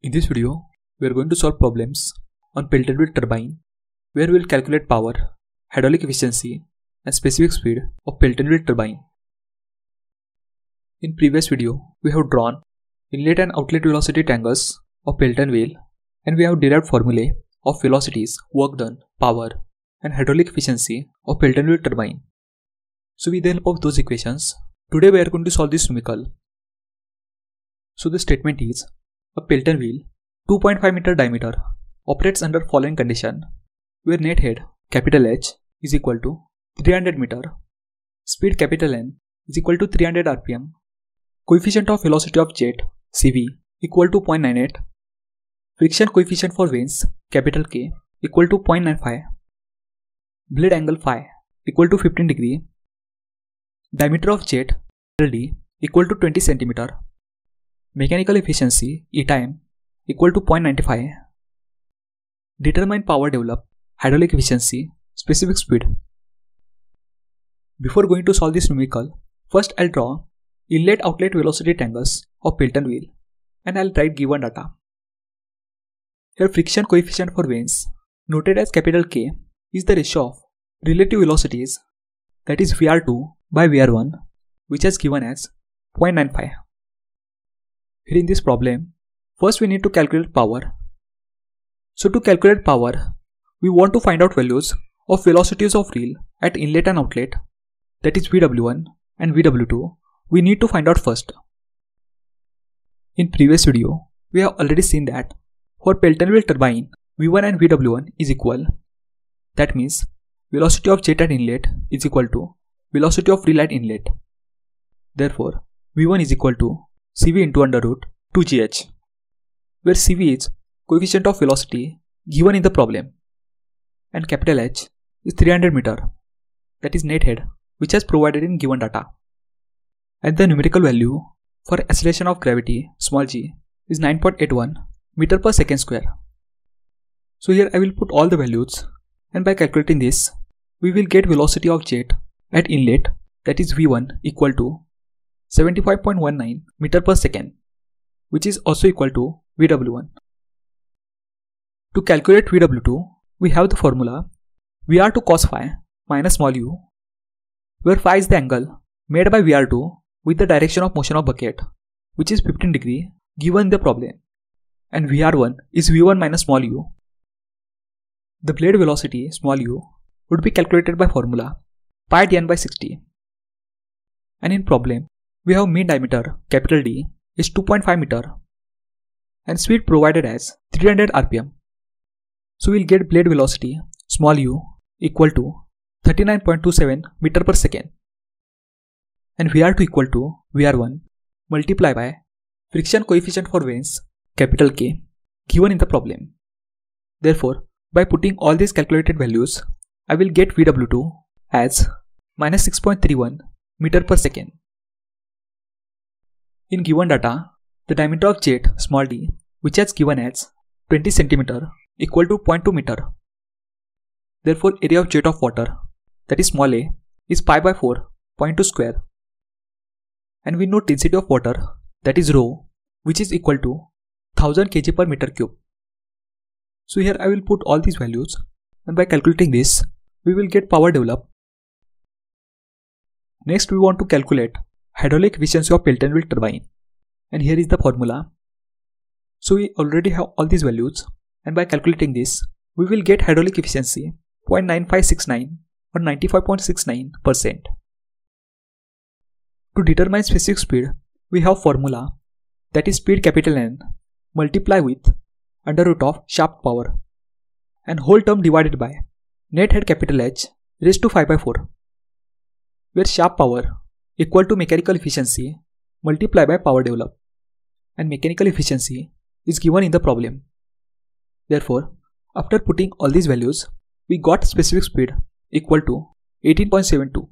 In this video, we are going to solve problems on Pelton-wheel turbine where we will calculate power, hydraulic efficiency and specific speed of Pelton-wheel turbine. In previous video, we have drawn inlet and outlet velocity triangles of Pelton wheel and we have derived formulae of velocities, work done, power and hydraulic efficiency of Pelton wheel turbine. So with the help of those equations, today we are going to solve this numerical. So the statement is a Pelton wheel, 2.5 meter diameter, operates under following condition, where net head capital H is equal to 300 meter, speed capital N is equal to 300 rpm, coefficient of velocity of jet CV equal to 0.98, friction coefficient for vanes capital K equal to 0.95, blade angle phi equal to 15 degree, diameter of jet D equal to 20 centimeter, Mechanical efficiency E time equal to 0.95. Determine power developed, hydraulic efficiency, specific speed. Before going to solve this numerical, first I'll draw inlet outlet velocity triangles of Pelton wheel and I'll write given data. Here friction coefficient for vanes noted as capital K is the ratio of relative velocities that is VR2 by VR1 which is given as 0.95. Here in this problem, first we need to calculate power. So to calculate power, we want to find out values of velocities of whirl at inlet and outlet that is VW1 and VW2 we need to find out first. In previous video, we have already seen that for Pelton wheel turbine, V1 and VW1 is equal. That means velocity of jet at inlet is equal to velocity of whirl at inlet. Therefore, V1 is equal to CV into under root 2gh, where CV is coefficient of velocity given in the problem and capital H is 300 meter that is net head which has provided in given data. And the numerical value for acceleration of gravity small g is 9.81 meter per second square. So here I will put all the values and by calculating this we will get velocity of jet at inlet that is v1 equal to 75.19 meter per second, which is also equal to VW1. To calculate VW2, we have the formula VR2 cos phi minus small u, where phi is the angle made by VR2 with the direction of motion of bucket, which is 15 degree given the problem, and VR1 is V1 minus small u. The blade velocity small u would be calculated by formula pi dn by 60. And in problem, we have mean diameter capital D is 2.5 meter and speed provided as 300 rpm. So we'll get blade velocity small u equal to 39.27 meter per second and VR2 equal to VR1 multiply by friction coefficient for vanes capital K given in the problem. Therefore, by putting all these calculated values, I will get VW2 as minus 6.31 meter per second. In given data, the diameter of jet small d which is given as 20 cm equal to 0.2 meter. Therefore area of jet of water that is small a is pi by 4 0.2 square and we know density of water that is rho which is equal to 1000 kg per meter cube. So here I will put all these values and by calculating this we will get power developed. Next we want to calculate hydraulic efficiency of Pelton wheel turbine. And here is the formula. So we already have all these values and by calculating this, we will get hydraulic efficiency 0.9569 or 95.69%. To determine specific speed, we have formula that is speed capital N multiply with under root of shaft power and whole term divided by net head capital H raised to 5 by 4 where shaft power equal to mechanical efficiency multiplied by power developed and mechanical efficiency is given in the problem. Therefore, after putting all these values, we got specific speed equal to 18.72